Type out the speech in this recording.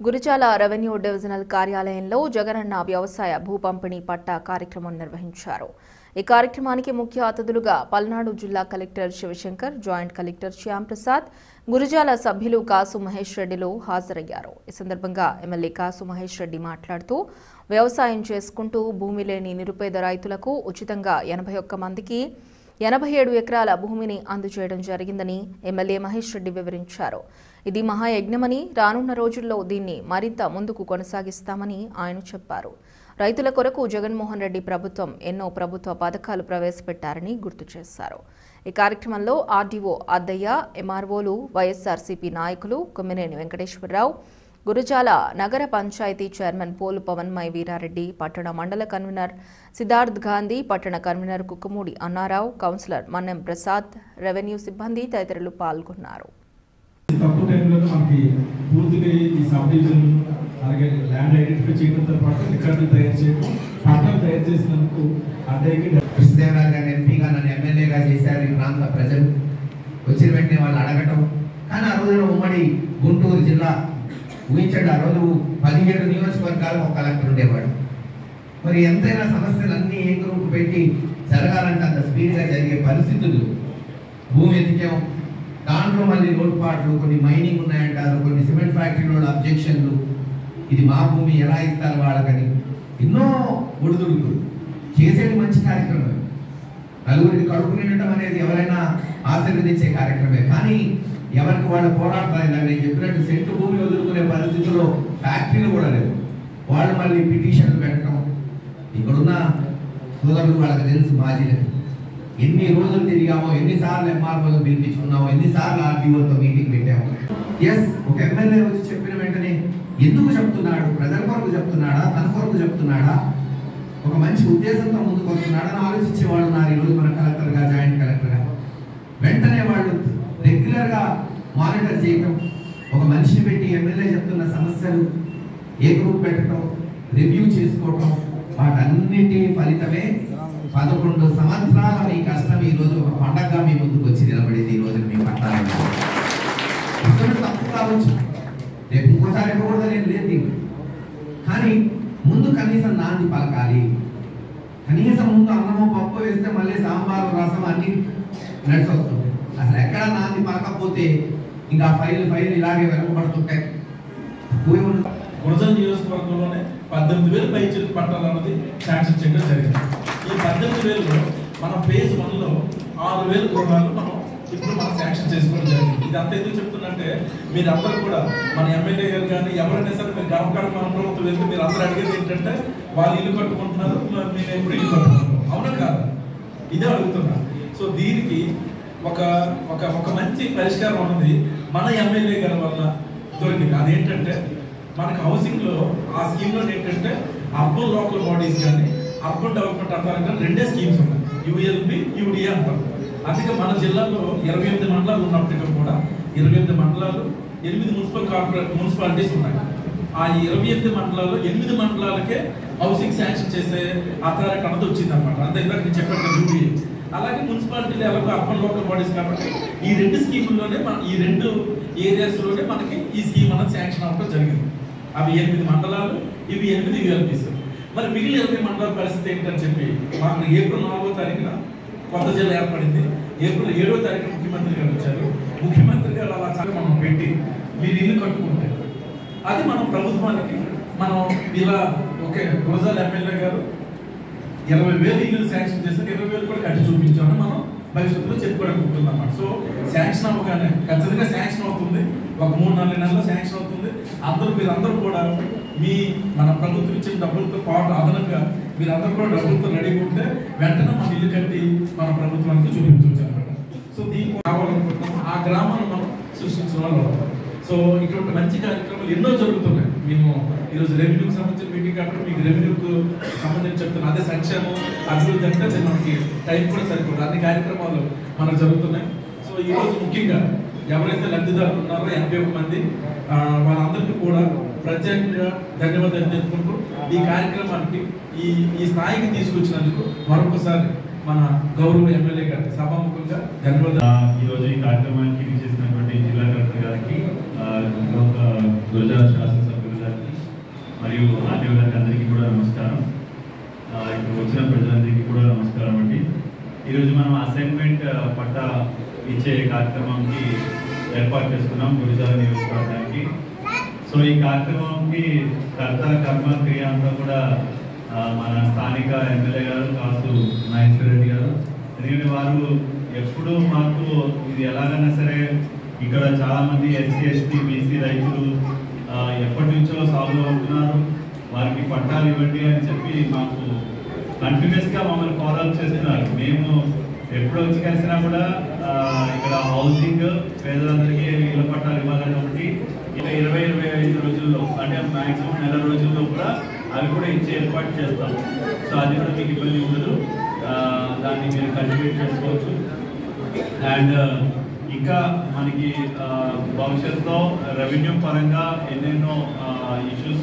Gurazala revenue divisional కార్యాలయంలో జగనన్న వ్యవసాయ భూ పంపిణీ పట్టా కార్యక్రమం నిర్వహించారు. ఈ కార్యక్రమానికి ముఖ్య అతిథులుగా పల్నాడు జిల్లా collector Shivashankar joint collector Shyam Prasad Gurazala సభ్యులు కాసు మహేష్ రెడ్డిలు హాజరయ్యారు. ఈ సందర్భంగా ఎమ్మెల్యే కాసు మహేష్ రెడ్డి మాట్లాడుతూ వ్యవసాయం చేసుకుంటూ భూమి లేని నిరుపేద రైతులకు ఉచితంగా ఎనభై ఒక్క మందికి ఎనభై ఏడు ఎకరాల భూమిని అందజేయడం జరిగిందని ఎమ్మెల్యే మహేష్ రెడ్డి వివరించారు. ఇది మహాయజ్ఞమని రానున్న రోజుల్లో దీన్ని మరింత ముందుకు కొనసాగిస్తామని ఆయన చెప్పారు. రైతుల కొరకు జగన్మోహన్ రెడ్డి ప్రభుత్వం ఎన్నో ప్రభుత్వ పథకాలు ప్రవేశపెట్టారని గుర్తు చేశారు. ఈ కార్యక్రమంలో ఆర్డీఓ అద్దయ్య ఎంఆర్ఓలు వైఎస్ఆర్సీపీ నాయకులు కొమ్మినేని వెంకటేశ్వరరావు గురుజాల నగర పంచాయతీ చైర్మన్ పోలు పవన్మయ్ వీరారెడ్డి పట్టణ మండల కన్వీనర్ సిద్ధార్థ్ గాంధీ పట్టణ convener Kukkumudi Annarao councillor Mannem Prasad revenue సిబ్బంది తదితరులు పాల్గొన్నారు. తక్కువ టైంలో మనకి పూర్తిగా ఈ సబ్ డివిజన్ అలాగే ల్యాండ్ ఐడెంటిఫై చేయడంతో పాటు రికార్డులు తయారు చేయడం పట్టాలు తయారు చేసినందుకు అద్దెకి కృష్ణదేవరాయలు గారిని ఎంపీగా నన్ను ఎమ్మెల్యేగా చేశారు ఈ ప్రాంత ప్రజలు. వచ్చిన వెంటనే వాళ్ళు అడగటం. కానీ ఆ రోజున ఉమ్మడి గుంటూరు జిల్లా ఊహించండి ఆ రోజు పదిహేడు నియోజకవర్గాలు ఒక కలెక్టర్ ఉండేవాడు. మరి ఎంతైనా సమస్యలన్నీ ఏ గ్రూప్ పెట్టి జరగాలంటే అంత స్పీడ్గా జరిగే పరిస్థితులు. భూమి ఎతికాం దాంట్లో మళ్ళీ లోటుపాట్లు కొన్ని మైనింగ్ ఉన్నాయంటారు కొన్ని సిమెంట్ ఫ్యాక్టరీలో అబ్జెక్షన్లు ఇది మా భూమి ఎలా ఇస్తారు వాళ్ళకని. ఎన్నో ఒడిదుడుకులు. చేసేది మంచి కార్యక్రమం నలుగురికి కడుపు నిండటం అనేది ఎవరైనా ఆశీర్వదించే కార్యక్రమే కానీ ఎవరికి వాళ్ళు పోరాడతారు నేను చెప్పినట్టు సెంటు భూమి వదులుకునే పరిస్థితుల్లో ఫ్యాక్టరీలు కూడా లేవు. వాళ్ళు మళ్ళీ పిటిషన్లు పెట్టడం. ఇక్కడున్న సోదరులు వాళ్ళకి తెలుసు మాజీలకి ఎన్ని రోజులు తిరిగామో ఎన్నిసార్లు ఎంఆర్ఓలు పిలిపించుకున్నామో ఎన్నిసార్లు ఆర్డీఓతో మీటింగ్ పెట్టామో. ఎస్ ఒక ఎమ్మెల్యే వచ్చి చెప్పిన వెంటనే ఎందుకు చెప్తున్నాడు? ప్రజల కొరకు చెప్తున్నాడా? తన కొరకు చెప్తున్నాడా? ఒక మంచి ఉద్దేశంతో ముందుకు వస్తున్నాడని ఆలోచించేవాళ్ళు ఉన్నారు ఈరోజు మన కలెక్టర్గా జాయింట్ కలెక్టర్గా వెంటనే వాళ్ళు రెగ్యులర్గా మానిటర్ చేయటం ఒక మనిషిని పెట్టి ఎమ్మెల్యే చెప్తున్న సమస్యలు ఏ గ్రూప్ పెట్టడం రివ్యూ చేసుకోవటం వాటన్నిటి ఫలితమే పదకొండు సంవత్సరాల మీ కష్టం ఈ రోజు ఒక పండగగా మీ ముందుకు వచ్చి నిలబడింది ఈ రోజు మీ పట్టాలి తప్పు కావచ్చు. రేపు ఇంకోసారి ఇవ్వకూడదు నేను లేదు కానీ ముందు కనీసం నాంది పలకాలి కనీసం ముందు అన్నమో పప్పు వేస్తే మళ్ళీ సాంబారు రసం అన్ని నడిచొస్తుంది అసలు ఎక్కడ నాంది పలకపోతే ఇంకా ఫైల్ ఫైల్ ఇలాగే వెనకబడుతుంటాయి. పోయి ఉన్న నియోజకవర్గంలోనే పద్దెనిమిది వేలు పై చెరుకు పట్టాలు అన్నది శాంక్షన్ చేయడం జరిగింది. ఈ పద్దెనిమిది వేలు మన ఫేజ్ వన్లో ఆరు వేల గృహాలు మనం ఇప్పుడు మనం శాంక్షన్ చేసుకోవడం జరిగింది. ఇది అంత ఎందుకు చెప్తున్నంటే మీరు అందరూ కూడా మన ఎమ్మెల్యే గారు కానీ ఎవరైనా సరే మీరు గడపగడ మన ప్రభుత్వం వెళ్తే మీరు అందరూ అడిగేది ఏంటంటే వాళ్ళు ఇల్లు కట్టుకుంటున్నారు మేము ఎప్పుడు ఇల్లు కట్టుకుంటున్నాం? అవునా కాదు? ఇదే అడుగుతున్నా. సో దీనికి ఒక ఒక ఒక మంచి పరిష్కారం ఉన్నది మన ఎమ్మెల్యే గారి వల్ల దొరికింది. అదేంటంటే మనకు హౌసింగ్లో ఆ స్కీమ్లో ఏంటంటే అర్బన్ లోకల్ బాడీస్ కానీ అర్బన్ డెవలప్మెంట్ అంటారు కానీ రెండే స్కీమ్స్ ఉన్నాయి. యుఎల్బి యూడిఏ అంటారు అందుకే మన జిల్లాలో ఇరవై ఎనిమిది మండలాలు ఉన్నప్పటికీ కూడా ఇరవై ఎనిమిది మండలాలు ఎనిమిది మున్సిపల్ కార్పొరేట్ మున్సిపాలిటీస్ ఉన్నాయి. ఆ ఇరవై ఎనిమిది మండలాల్లో ఎనిమిది మండలాలకే హౌసింగ్ శాంక్షన్ చేసే అథారిటీ అన్నది వచ్చింది అనమాట అంతే ఇందాక నేను చెప్పాను యూడిఏ. అలాగే మున్సిపాలిటీలు ఎలాగో అర్బన్ లోకల్ బాడీస్ కాబట్టి ఈ రెండు స్కీముల్లోనే మన ఈ రెండు ఏరియాస్లోనే మనకి ఈ స్కీమ్ అనేది శాంక్షన్ అవ్వడం జరిగింది. అవి ఎనిమిది మండలాలు ఇవి ఎనిమిది యూఎల్పీస్ మరి మిగిలిన ఇరవై మండలాల పరిస్థితి ఏంటని చెప్పి మాకు ఏప్రిల్ నాలుగో తారీఖున కొత్త జిల్లా ఏర్పడింది. ఏప్రిల్ ఏడో తారీఖు ముఖ్యమంత్రి గారు వచ్చారు. ముఖ్యమంత్రి గారు అలా చాలా మనం పెట్టి మీరు ఇల్లు కట్టుకుంటే అది మనం ప్రభుత్వానికి మనం ఇలా ఓకే గురజాల ఎమ్మెల్యే గారు ఇరవై వేలు ఇల్లు శాంక్షన్ చేస్తే ఇరవై వేలు కూడా కట్టి చూపించామని మనం భవిష్యత్తులో చెప్పుకోవడానికి ఉంటుంది సో శాంక్షన్ అవ్వగానే ఖచ్చితంగా శాంక్షన్ అవుతుంది. ఒక మూడు నాలుగు నెలలు శాంక్షన్ అవుతుంది. అందరూ మీరందరూ కూడా మీ మన ప్రభుత్వం ఇచ్చిన డబ్బులతో పాటు అదనంగా మీరందరూ కూడా డబ్బులతో రెడీ ఉంటే వెంటనే మన ఇల్లు కట్టి మన ప్రభుత్వానికి చూపించవచ్చు సో దీనికి కావాలనుకుంటున్నాం. ఆ గ్రామాన్ని మనం సృష్టించిన వాళ్ళు సో ఇటువంటి మంచి కార్యక్రమాలు ఎన్నో జరుగుతున్నాయి. మేము ఈరోజు రెవెన్యూకి సంబంధించిన మీటింగ్ కాబట్టి మీకు రెవెన్యూకు సంబంధించి చెప్తున్నాను అదే సంక్షేమం అభివృద్ధి అంటే మనకి టైం కూడా సరిపోదు. అన్ని కార్యక్రమాలు మనకు జరుగుతున్నాయి. సో ఈ రోజు ముఖ్యంగా ఎవరైతే లబ్ధిదారులు ఉన్నారో ఎనభై ఒక మంది వాళ్ళందరికీ కూడా ప్రత్యేకంగా ధన్యవాదాలు తెలుపుకుంటూ ఈ కార్యక్రమానికి ఈ ఈ స్థాయికి తీసుకొచ్చినందుకు మరొకసారి మన గౌరవ ఎమ్మెల్యే గారికి సభాముఖంగా ధన్యవాదాలు. ఈరోజు ఈ కార్యక్రమానికి చేసినటువంటి జిల్లా కలెక్టర్ గారికి ఆ, గౌరవ గురజాల శాసనసభ్యులు మరియు ఆర్టీఓ గారికి అందరికీ కూడా నమస్కారం. ఇప్పుడు ఇక్కడ వచ్చిన ప్రజలందరికీ కూడా నమస్కారం అండి. ఈరోజు మనం అసైన్మెంట్ పట్టా ఇచ్చే కార్యక్రమంకి ఏర్పాటు చేసుకున్నాం గురుజాల నియోజకవర్గానికి. సో ఈ కార్యక్రమంకి కర్త కర్మ క్రియ అంతా కూడా మన స్థానిక ఎమ్మెల్యే గారు కాసు నాగేశ్వర రెడ్డి గారు. ఎందుకంటే వారు ఎప్పుడూ మాకు ఇది ఎలాగైనా సరే ఇక్కడ చాలామంది ఎస్సీ ఎస్టీ బీసీ రైతులు ఎప్పటి నుంచో సాగులో ఉంటున్నారు. వారికి పట్టాలు ఇవ్వండి అని చెప్పి మాకు కంటిన్యూస్గా మమ్మల్ని ఫాలో అప్ చేస్తున్నారు. మేము ఎప్పుడు వచ్చి కలిసినా కూడా ఇక్కడ హౌసింగ్ పేదలందరికీ ఇళ్ళ పట్టాలు ఇవ్వాలని ఒకటి ఇలా ఇరవై ఇరవై ఐదు రోజుల్లో అంటే మాక్సిమం నెల రోజుల్లో కూడా అవి కూడా ఇచ్చే ఏర్పాటు చేస్తాం సో అది కూడా మీకు ఇబ్బంది ఉండదు. దాన్ని మీరు కంటిన్యూ చేసుకోవచ్చు. అండ్ ఇంకా మనకి భవిష్యత్తులో రెవెన్యూ పరంగా ఎన్నెన్నో ఇష్యూస్